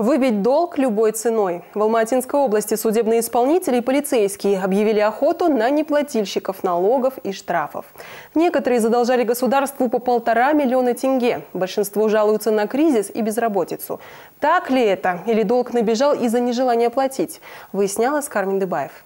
Выбить долг любой ценой. В Алматинской области судебные исполнители и полицейские объявили охоту на неплательщиков налогов и штрафов. Некоторые задолжали государству по полтора миллиона тенге. Большинство жалуются на кризис и безработицу. Так ли это? Или долг набежал из-за нежелания платить? Выясняла Скармин Дыбаев.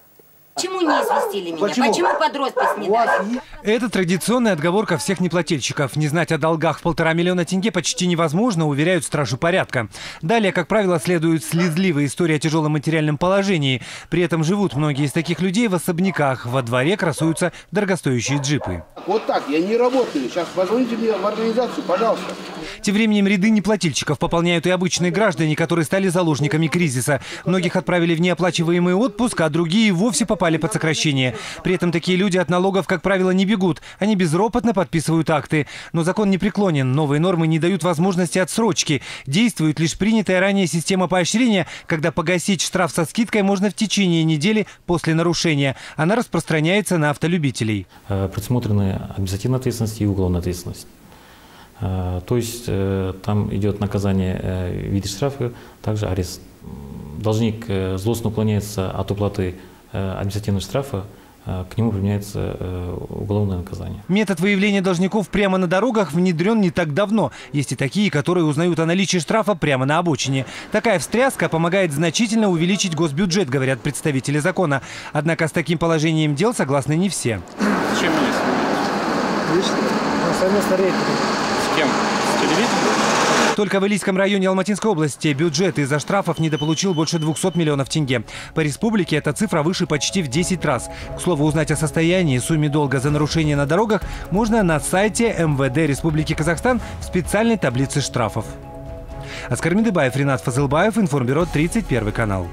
Почему не известили меня? Почему, Почему под роспись не дали? Это традиционная отговорка всех неплательщиков. Не знать о долгах в полтора миллиона тенге почти невозможно, уверяют стражу порядка. Далее, как правило, следует слезливая история о тяжелом материальном положении. При этом живут многие из таких людей в особняках. Во дворе красуются дорогостоящие джипы. Вот так, я не работаю. Сейчас позвоните мне в организацию, пожалуйста. Тем временем ряды неплательщиков пополняют и обычные граждане, которые стали заложниками кризиса. Многих отправили в неоплачиваемый отпуск, а другие вовсе попали под сокращение. При этом такие люди от налогов, как правило, не бегут. Они безропотно подписывают акты. Но закон не преклонен. Новые нормы не дают возможности отсрочки. Действует лишь принятая ранее система поощрения, когда погасить штраф со скидкой можно в течение недели после нарушения. Она распространяется на автолюбителей. Э, предусмотрены административная ответственность и уголовная ответственность. Э, то есть э, там идет наказание в виде штрафа, также арест. Должник злостно уклоняется от уплаты административного штрафа, к нему применяется уголовное наказание. Метод выявления должников прямо на дорогах внедрен не так давно. Есть и такие, которые узнают о наличии штрафа прямо на обочине. Такая встряска помогает значительно увеличить госбюджет, говорят представители закона. Однако с таким положением дел согласны не все. Зачем Видишь, совместно рейтинг. С кем? С телевидением? Только в Илийском районе Алматинской области бюджет из-за штрафов недополучил больше 200 миллионов тенге. По республике эта цифра выше почти в 10 раз. К слову, узнать о состоянии и сумме долга за нарушение на дорогах можно на сайте МВД Республики Казахстан в специальной таблице штрафов. Аскар Медыбаев, Ренат Фазылбаев, Информбюро, 31 канал.